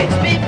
It's been